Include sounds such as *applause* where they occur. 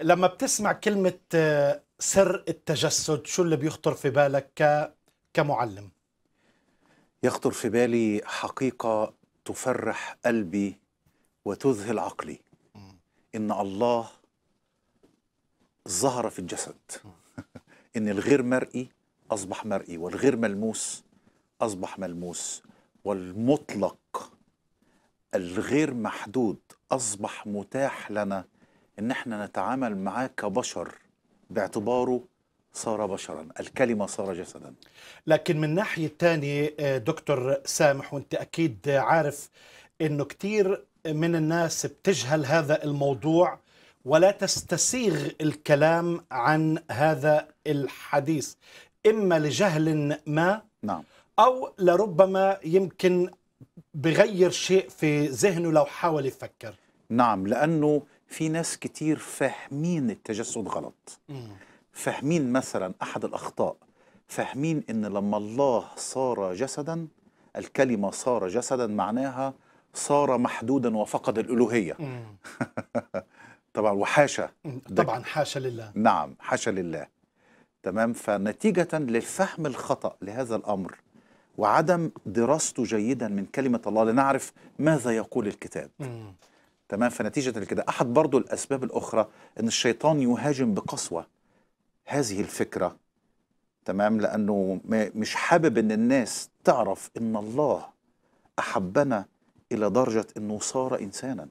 لما بتسمع كلمة آه، سر التجسد شو اللي بيخطر في بالك ك... كمعلم؟ يخطر في بالي حقيقة تفرح قلبي وتذهل عقلي. إن الله ظهر في الجسد. إن الغير مرئي أصبح مرئي والغير ملموس أصبح ملموس والمطلق الغير محدود أصبح متاح لنا إن إحنا نتعامل معاه كبشر باعتباره صار بشرا. الكلمة صار جسدا. لكن من ناحية تانية آه، دكتور سامح وأنت أكيد عارف أنه كتير من الناس بتجهل هذا الموضوع ولا تستسيغ الكلام عن هذا الحديث. إما لجهل ما نعم. أو لربما يمكن بغير شيء في ذهنه لو حاول يفكر. نعم لأنه في ناس كتير فاهمين التجسد غلط. فاهمين مثلا أحد الأخطاء. فاهمين إن لما الله صار جسدا الكلمة صار جسدا معناها صار محدودا وفقد الألوهية. *laughs* طبعا وحاشا. طبعا حاشا لله. نعم حاشا لله. تمام؟ فنتيجة للفهم الخطأ لهذا الأمر وعدم دراسته جيدا من كلمة الله لنعرف ماذا يقول الكتاب. تمام؟ فنتيجة لكده. أحد برضو الأسباب الأخرى أن الشيطان يهاجم بقسوة. هذه الفكرة تمام؟ لأنه مش حابب أن الناس تعرف أن الله أحبنا إلى درجة أنه صار إنسانا.